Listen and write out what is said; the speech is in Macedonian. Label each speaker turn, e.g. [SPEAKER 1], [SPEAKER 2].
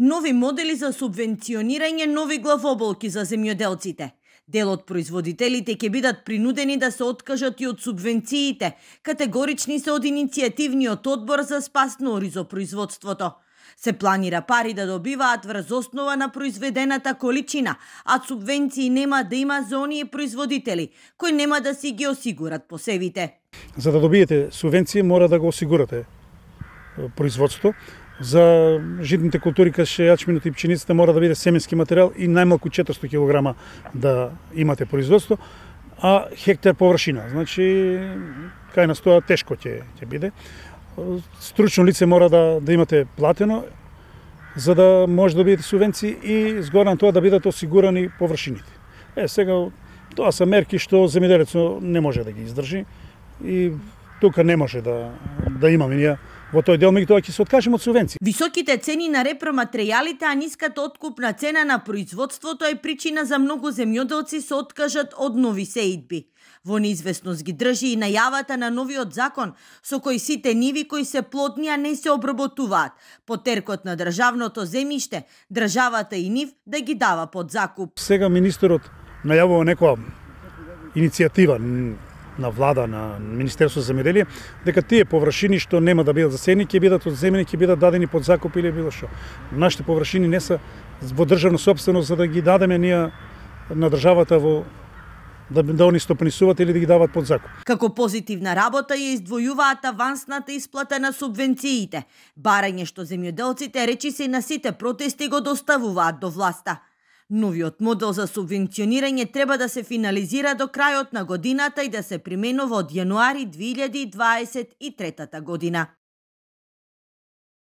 [SPEAKER 1] Нови модели за субвенционирање нови главоболки за земјоделците. Дел од производителите ќе бидат принудени да се откажат и од субвенциите. Категорични се од иницијативниот одбор за спасно ризопроизводството. Се планира пари да добиваат врз основа на произведената количина, а субвенции нема да има за оние производители кои нема да си ги осигурат посевите.
[SPEAKER 2] За да добиете субвенција мора да го осигурате производството За житните култури кај јачминот и пченицата мора да биде семенски материјал и најмалку 400 кг да имате производство, а хектар површина. Значи, кај нас тоа тешко ќе ќе биде. Стручно лице мора да да имате платено за да може да бидете субвенции и згоран тоа да бидат осигурани површините. Е, сега тоа се мерки што земјоделецот не може да ги издржи и тука не може да да имаме ние во тој дел меѓутоа ќе се откажеме од субвенции.
[SPEAKER 1] Високите цени на репроматеријалите, а ниската откупна цена на производството е причина за многу земјоделци се откажат од нови сеидби. Во неизвестност ги држи и најавата на новиот закон, со кој сите ниви кои се плодни, а не се обработуваат, по теркот на државното земјиште, државата и нив да ги дава под закуп.
[SPEAKER 2] Сега министерот најавува некоја иницијатива, на влада на Министерство за земјоделие дека тие површини што нема да бидат засени ќе бидат одземени, ќе бидат дадени под закуп или било што. Нашите површини не се во државна собственост за да ги дадеме ние на државата во да, да они стопнисуваат или да ги дават под закуп.
[SPEAKER 1] Како позитивна работа ја издвојуваат авансната исплата на субвенциите, барање што земјоделците речиси на сите протести го доставуваат до власта. Новиот модел за субвенционирање треба да се финализира до крајот на годината и да се применува од јануари 2023 година.